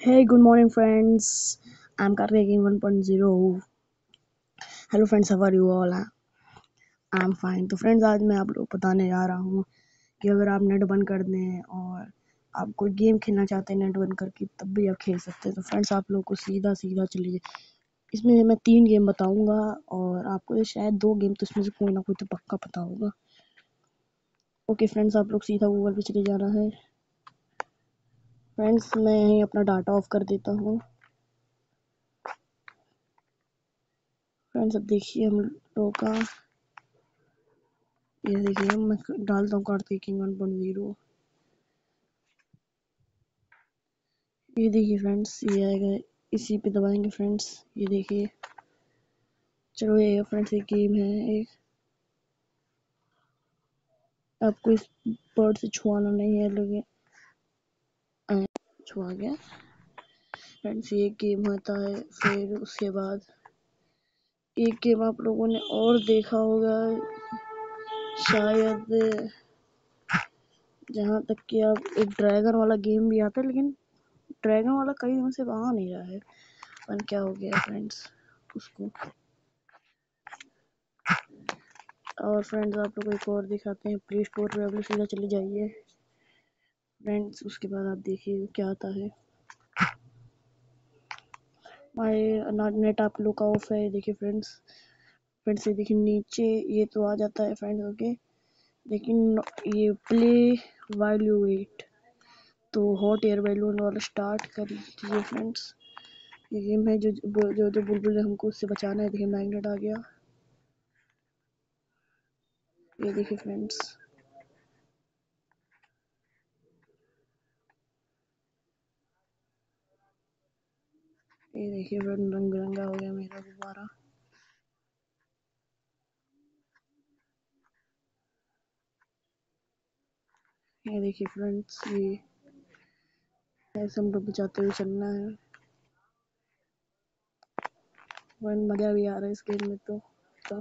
Hey, good morning, friends. I'm Karthik Game 1.0. Hello friends how are you all I am fine तो friends आज मैं आप लोग बताने जा रहा हूँ कि अगर आप नेट बंद कर दें और आप कोई गेम खेलना चाहते हैं नेट बंद करके तब भी आप खेल सकते हैं। तो फ्रेंड्स आप लोग को सीधा सीधा चलिए। इसमें मैं तीन गेम बताऊँगा और आपको शायद दो गेम तो इसमें से कोई ना कोई तो पक्का पता होगा ओके फ्रेंड्स आप लोग सीधा गूगल पे चले जाना है। फ्रेंड्स मैं यहीं अपना डाटा ऑफ़ कर देता हूँ। फ्रेंड्स अब देखिए हम लोग का। ये देखिए मैं डालता हूँ कार्तिक वन पॉइंट ज़ीरो ये देखिए फ्रेंड्स ये आएगा। इसी पे दबाएँगे फ्रेंड्स ये देखिए। चलो ये फ्रेंड्स एक गेम है, एक। आपको इस बर्ड से छुआना नहीं है लेकिन छुआ गया। फ्रेंड्स ये गेम होता है फिर उसके बाद एक गेम आप लोगों ने और देखा होगा, शायद जहाँ तक कि अब एक ड्रैगन वाला गेम भी आता है, लेकिन ड्रैगन वाला कई दिनों से आ नहीं रहा है। पर क्या हो गया फ्रेंड्स उसको। और फ्रेंड्स आप लोग को एक और दिखाते हैं प्ले स्टोर पर आप सीधा चले जाइए। फ्रेंड्स उसके बाद आप देखिए क्या आता है। हमारे नेट आप लोग का ऑफ़ है देखिए फ्रेंड्स फ्रेंड्स ये देखिए नीचे, ये तो आ जाता है फ्रेंड्स ओके लेकिन ये प्ले वाइल यू वेट तो हॉट एयर बैलून वाला स्टार्ट कर लीजिए फ्रेंड्स ये गेम है जो जो जो बुलबुल है हमको उससे बचाना है। देखिए मैग्नेट आ गया। ये देखिए फ्रेंड्स ये देखिए रंग रंग बिरंगा हो गया मेरा गुब्बारा। ये देखिए फ्रेंड्स, ये ऐसे हम लोग बचाते हुए चलना है। वन मज़ा भी आ रहा है इस गेम में तो तो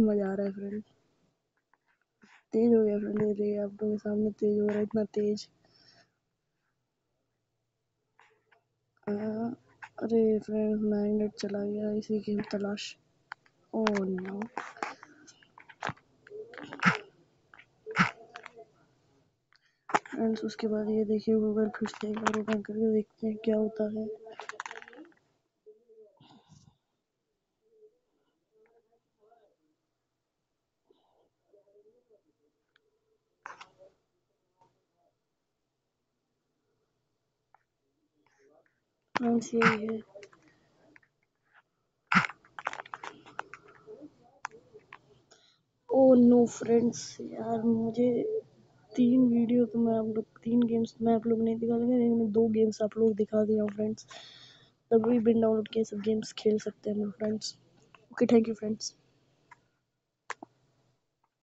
मज़ा आ रहा है फ्रेंड। तेज हो गया फ्रेंड ये आप लोगों के सामने तेज हो रहा है, इतना तेज। अरे फ्रेंड मैग्नेट चला गया इसी की तलाश। ओ नो फ्रेंड्स उसके बाद ये देखिए गूगल फिर से एक बार ओपन करके देखते हैं क्या होता है। फ्रेंड्स यही है? ओ नो फ्रेंड्स यार, मुझे तीन वीडियो तो मैं आप लोग, तीन गेम्स मैं आप लोग नहीं दिखा देंगे लेकिन दो गेम्स आप लोग दिखा दिया हूँ फ्रेंड्स तभी बिन डाउनलोड किए सब गेम्स खेल सकते हैं मेरे friends okay thank you friends